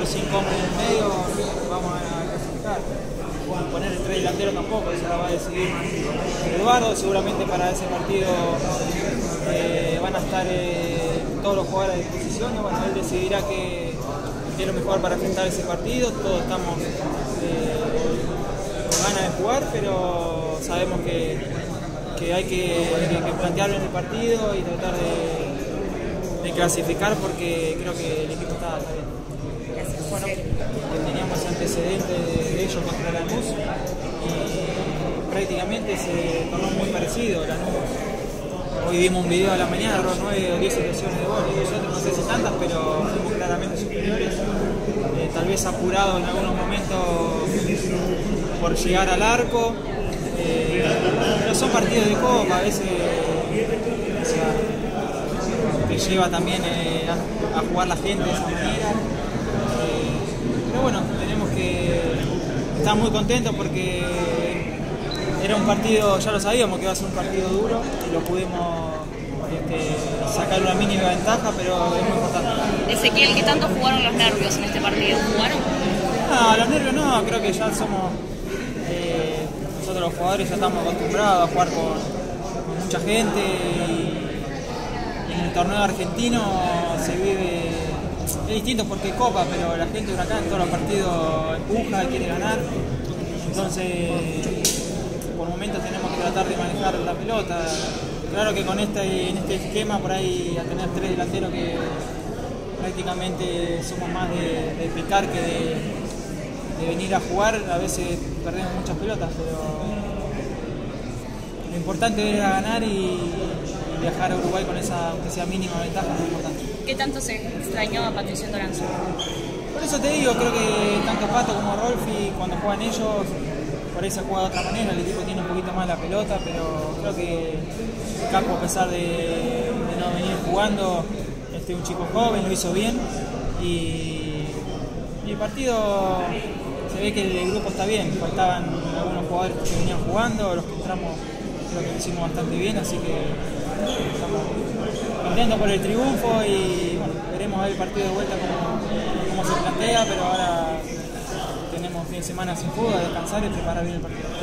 cuatro o cinco hombres en el medio vamos a clasificar. Poner el tres delantero tampoco, eso lo va a decidir Eduardo. Seguramente para ese partido eh, van a estar eh, todos los jugadores a disposición. Bueno, él decidirá qué, es lo mejor para enfrentar ese partido. Todos estamos eh, con ganas de jugar, pero sabemos que, hay que, plantearlo en el partido y tratar de, clasificar porque creo que el equipo está, bien. Bueno, teníamos ese antecedente de, ellos contra la Lanús y prácticamente se tornó muy parecido. Lanús Hoy vimos un video a la mañana, erró 9 o 10 situaciones de gol. Nosotros no sé si tantas, pero fuimos claramente superiores. Eh, tal vez apurado en algunos momentos por llegar al arco. Eh, pero son partidos de copa, a veces lleva también eh, a, jugar la gente de esa manera. pero bueno, tenemos que estar muy contentos porque era un partido, ya lo sabíamos que iba a ser un partido duro y lo pudimos este, sacar una mínima ventaja, pero es muy importante. Ezequiel, ¿qué tanto jugaron los nervios en este partido? ¿Jugaron? No, los nervios no, creo que ya somos, eh, nosotros los jugadores ya estamos acostumbrados a jugar con, mucha gente y, en el torneo argentino se vive, es distinto porque es Copa, pero la gente de acá en todos los partidos empuja, quiere ganar, entonces por momentos tenemos que tratar de manejar la pelota. Claro que con este, en este esquema por ahí a tener tres delanteros que prácticamente somos más de, picar que de, venir a jugar, a veces perdemos muchas pelotas, pero lo importante es ganar y, viajar a Uruguay con esa, aunque sea mínima ventaja, es muy importante. ¿Qué tanto se extrañó a Patricio Toranzo? Por eso te digo, creo que tanto Pato como Rolfi, cuando juegan ellos, por ahí se juega de otra manera, el equipo tiene un poquito más la pelota, pero creo que Capo, a pesar de, no venir jugando, este, un chico joven, lo hizo bien y, el partido se ve que el grupo está bien, faltaban algunos jugadores que venían jugando, los que entramos creo que lo hicimos bastante bien, así que estamos contentos por el triunfo y bueno, veremos el partido de vuelta cómo se plantea, pero ahora fin de semana sin fútbol, descansar y preparar bien el partido.